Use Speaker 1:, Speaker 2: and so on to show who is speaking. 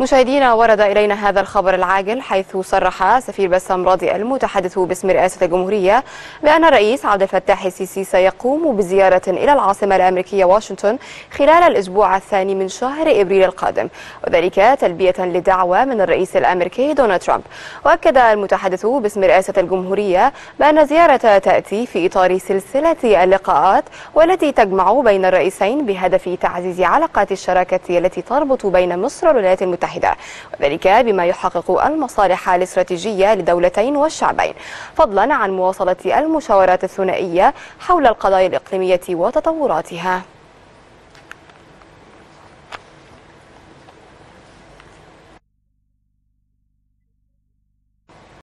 Speaker 1: مشاهدينا ورد إلينا هذا الخبر العاجل حيث صرح سفير بسام راضي المتحدث باسم رئاسة الجمهورية بأن الرئيس عبد الفتاح السيسي سيقوم بزيارة إلى العاصمة الأمريكية واشنطن خلال الأسبوع الثاني من شهر إبريل القادم وذلك تلبية لدعوة من الرئيس الأمريكي دونالد ترامب. وأكد المتحدث باسم رئاسة الجمهورية بأن الزيارة تأتي في إطار سلسلة اللقاءات والتي تجمع بين الرئيسين بهدف تعزيز علاقات الشراكة التي تربط بين مصر والولايات المتحدة. المتحدة وذلك بما يحقق المصالح الاستراتيجية لدولتين والشعبين. فضلا عن مواصلة المشاورات الثنائية حول القضايا الإقليمية وتطوراتها.